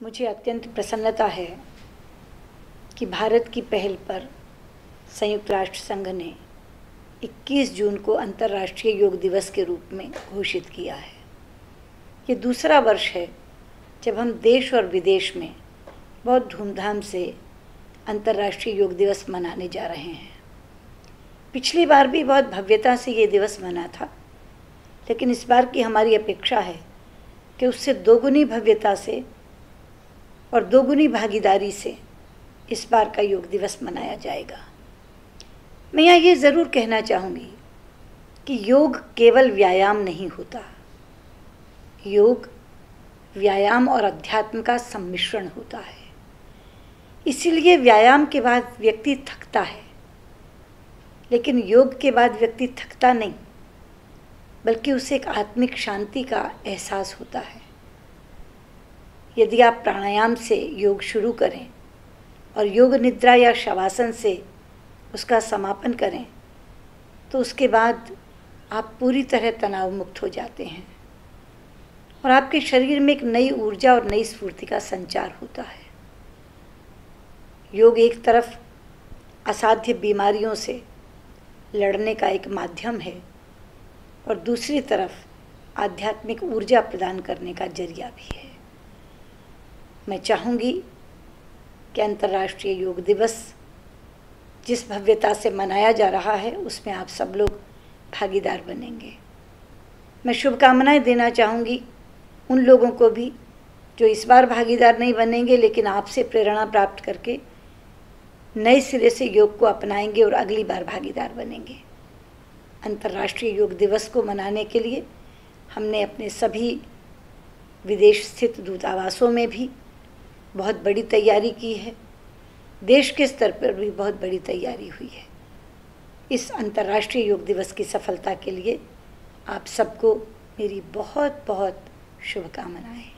मुझे अत्यंत प्रसन्नता है कि भारत की पहल पर संयुक्त राष्ट्र संघ ने 21 जून को अंतर्राष्ट्रीय योग दिवस के रूप में घोषित किया है। ये दूसरा वर्ष है जब हम देश और विदेश में बहुत धूमधाम से अंतर्राष्ट्रीय योग दिवस मनाने जा रहे हैं। पिछली बार भी बहुत भव्यता से ये दिवस मना था, लेकिन इस बार की हमारी अपेक्षा है कि उससे दोगुनी भव्यता से और दोगुनी भागीदारी से इस बार का योग दिवस मनाया जाएगा। मैं यहाँ ये ज़रूर कहना चाहूँगी कि योग केवल व्यायाम नहीं होता। योग व्यायाम और अध्यात्म का सम्मिश्रण होता है। इसीलिए व्यायाम के बाद व्यक्ति थकता है। लेकिन योग के बाद व्यक्ति थकता नहीं, बल्कि उसे एक आत्मिक शांति का एहसास होता है। यदि आप प्राणायाम से योग शुरू करें और योग निद्रा या शवासन से उसका समापन करें तो उसके बाद आप पूरी तरह तनाव मुक्त हो जाते हैं और आपके शरीर में एक नई ऊर्जा और नई स्फूर्ति का संचार होता है। योग एक तरफ़ असाध्य बीमारियों से लड़ने का एक माध्यम है और दूसरी तरफ़ आध्यात्मिक ऊर्जा प्रदान करने का ज़रिया भी है। मैं चाहूँगी कि अंतर्राष्ट्रीय योग दिवस जिस भव्यता से मनाया जा रहा है, उसमें आप सब लोग भागीदार बनेंगे। मैं शुभकामनाएँ देना चाहूँगी उन लोगों को भी जो इस बार भागीदार नहीं बनेंगे, लेकिन आपसे प्रेरणा प्राप्त करके नए सिरे से योग को अपनाएँगे और अगली बार भागीदार बनेंगे। अंतर्राष्ट्रीय योग दिवस को मनाने के लिए हमने अपने सभी विदेश स्थित दूतावासों में भी बहुत बड़ी तैयारी की है। देश के स्तर पर भी बहुत बड़ी तैयारी हुई है। इस अंतर्राष्ट्रीय योग दिवस की सफलता के लिए आप सबको मेरी बहुत बहुत शुभकामनाएँ।